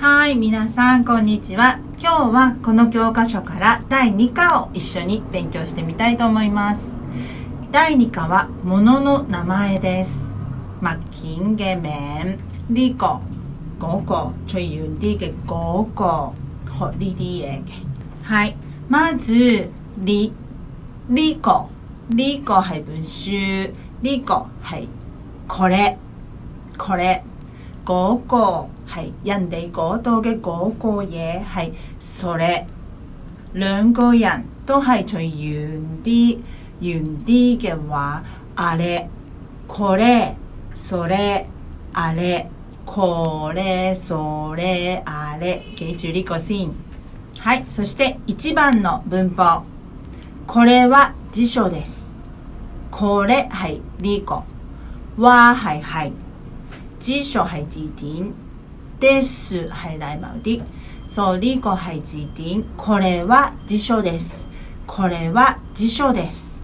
はい、皆さん、こんにちは。今日はこの教科書から第2課を一緒に勉強してみたいと思います。第2課は、物のの名前です。物件嘅名，呢、個、嗰、個，最遠啲嘅嗰個，學呢啲嘢嘅。はい、まず、呢、呢、個、呢、個係本書，呢、個係これ、これ。嗰個係人哋嗰度嘅嗰個嘢係それ，兩個人都係隨遠啲遠啲嘅話，あれ、これ、それ、あれ、これ、それ、あれ。記住呢個先。はい、そして1番の文法。これは辞書です。これ係呢個，は係係。至少係字典。です係ライマウディ。そう、リコい字典。これは辞書です。これは辞書です。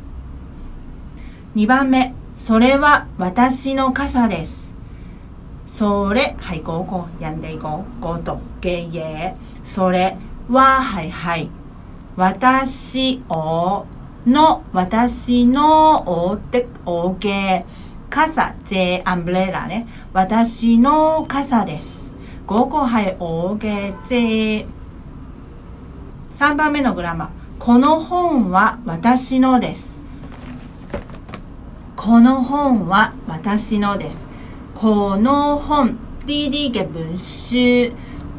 2番目、それは私の傘です。それはいこうこう、やんでいこう、ごと、げえ。それははいはい。私を、の、私の、お、て、お、げ。傘即アンブレラね。私の傘です。嗰個係我嘅即3番目のグラマー。この本は私のです。この本は私のです。この本 DD 嘅文書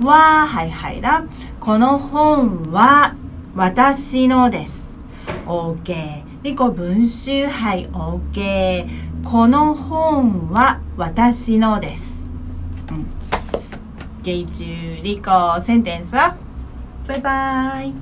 は係係啦この本は私のです。OK リコ文集杯 OK。この本は私のです。うん。ゲイチューリコセンテンスバイバイ。